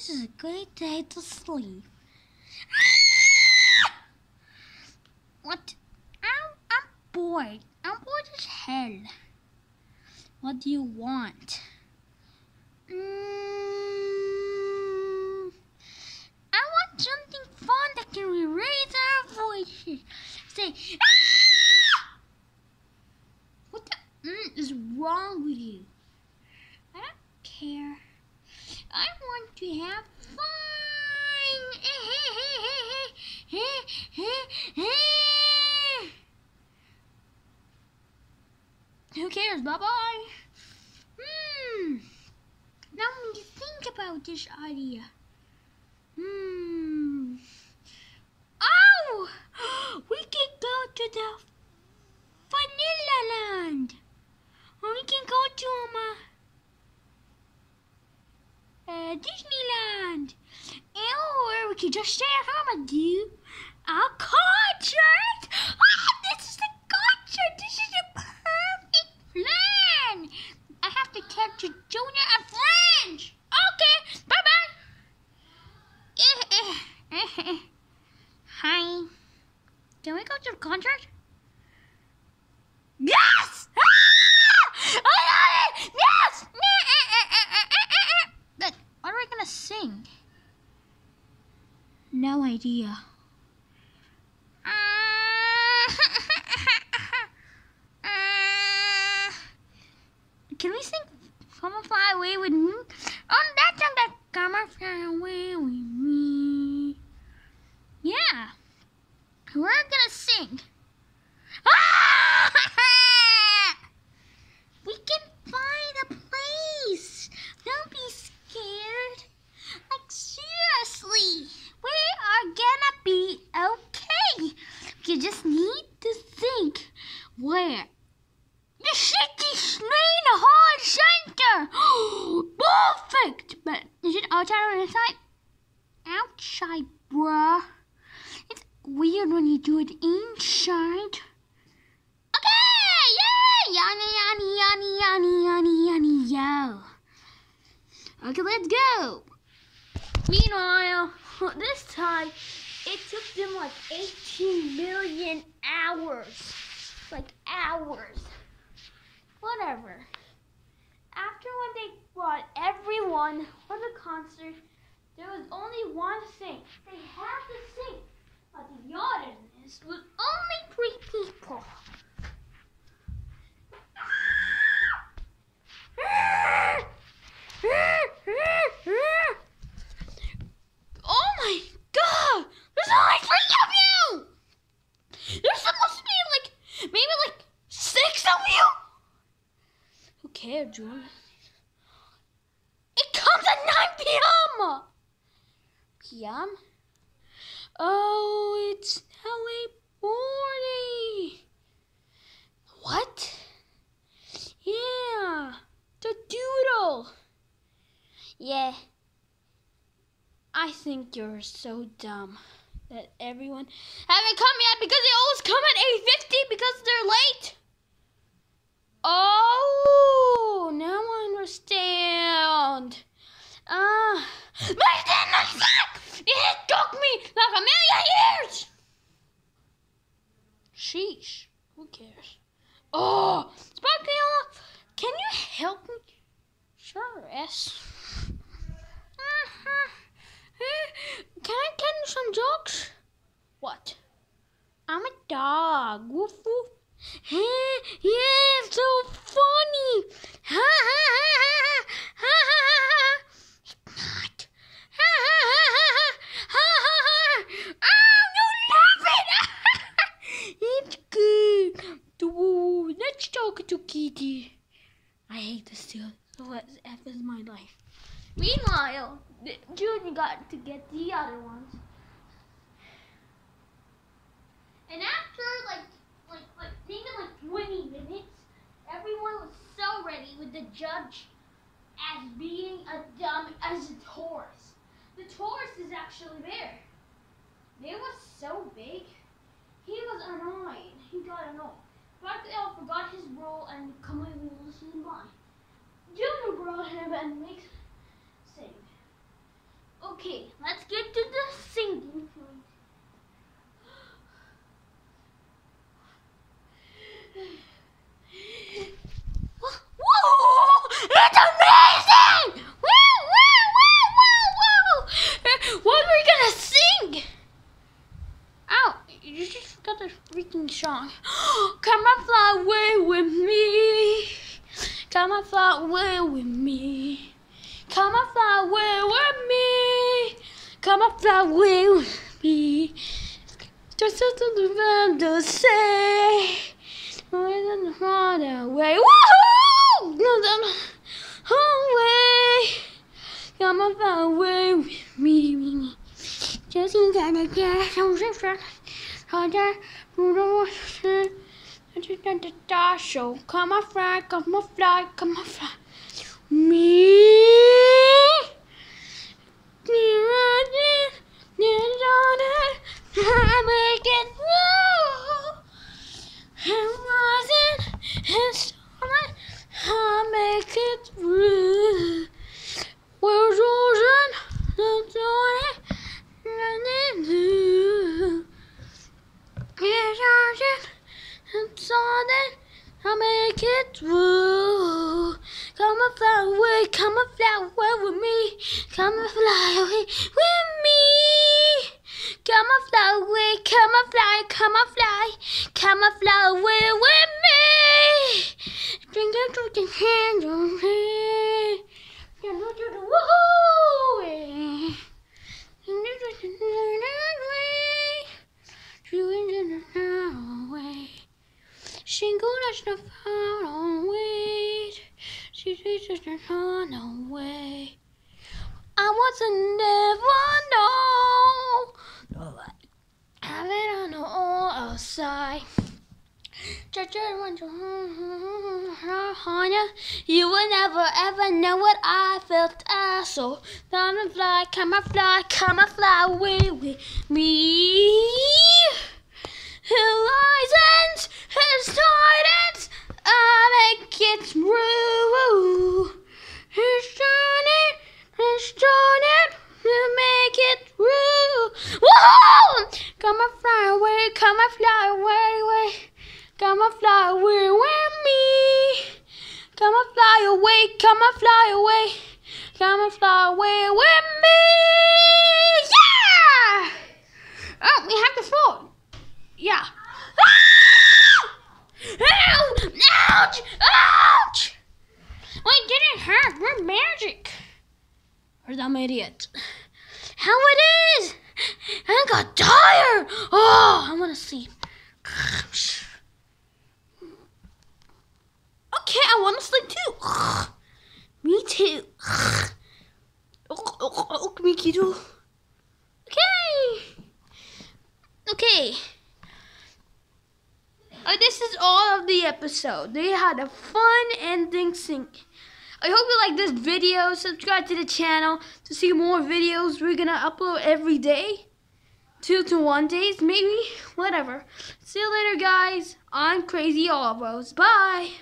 This is a great day to sleep. what? I'm, I'm bored. I'm bored as hell. What do you want? Mm, I want something fun that can raise our voices. Say, ah! What the mm, is wrong with you? I don't care. I want to have fun. Who cares? Bye bye. Hmm. Now when you think about this idea. Hmm. Oh! We can go to the Vanilla Land. Or we can go to um, uh, uh, Disneyland. Or we can just stay at home and do a concert. Ah, this is the concert. This is the perfect plan. I have to Junior and Fringe. Okay, bye bye. Hi. Can we go to the concert? Yes! Ah! I got it! Yes! Good. What are we gonna sing? No idea. Can we sing Come and Fly Away with Me? On that time that Come and Fly Away with Me. Yeah. We're gonna sing. Ah! we can find a place. Don't be scared. Like seriously, we are gonna be okay. You just need to think where. The city's main hall center. Perfect. But is it outside or inside? Outside, bruh. It's weird when you do it inside. Okay, yay! Yanni, yanni, yanni, yanni, yanni, yanni, yo. Okay, let's go. Meanwhile, this time it took them like 18 million hours. Like hours. Whatever. After when they brought everyone for the concert, there was only one thing. They had to sing. But the audience was only three people. Oh my god! There's only three of you! There's supposed to be like, maybe like six of you! It comes at 9 p.m. p.m. Oh, it's now 8:40. What? Yeah, the doodle. Yeah. I think you're so dumb that everyone haven't come yet because they always come at 8:50 because they're late. Oh, now I understand. Ah, but I didn't. It took me like a million years. Sheesh, who cares? Oh, Sparkle, can you help me? Sure, S. Can I tell you some jokes? What? I'm a dog. Woof woof. Hey, yeah, it's so funny. Ha ha ha ha ha ha ha. It's not. Ha ha ha ha ha ha ha. Oh, you love it. it's good. Ooh, let's talk to Kitty. I hate this too. So what F is my life. Meanwhile, Junior got to get the other ones. And after like like like maybe like 20 minutes, everyone was so ready with the judge as being a dumb as a Taurus. The Taurus is actually there. They was so big. He was annoying. He got annoyed. Raphael forgot his role and completely listened to mine. Junior brought him and makes sing. Okay, let's get to the singing. Whoa! It's amazing! Woo, woo, woo, woo, woo! What are we gonna sing? Ow, you just forgot the freaking song. Come and fly away with me. Come and fly away with me. Come and fly away with me. Come and fly away with me. Just to the to say. Run away. Woohoo! Away. Come and fly away with me. Just in gotta some different. Harder, brutal, show. Come on, fly, come on, fly, come on, fly. Me. I make it through. It wasn't his story. I make it through. We're chosen, the joy, running through. We're chosen, it's on it. I make it through. Come and fly away, come and fly away with me. Come and fly away with me. Come and fly away, come and fly, come and fly, come and fly away with me. It to the hand of me. The woohoo. Shingle that's not far away. She just run away. Want to never know. Have it on the all outside. You will never ever know what I felt so fly, come and away with me. His titans, I make it through. Come and fly away, come and fly away, away. Come and fly away with me. Come and fly away, come and fly away. Come and fly away with me. Yeah! Oh, we have the phone. Yeah. Ah! Ouch! Ouch! Well, it didn't hurt. We're magic. Or I'm idiot. How it is? I got tired. Oh, I want to sleep. Okay, I want to sleep too. Me too. Okay. Okay. Uh, this is all of the episode. They had a fun ending sync. I hope you like this video. Subscribe to the channel to see more videos. We're gonna upload every day. Two to one days, maybe. Whatever. See you later, guys. I'm Crazy All Bros. Bye.